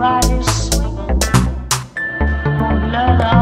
Everybody's swinging. Won't let up.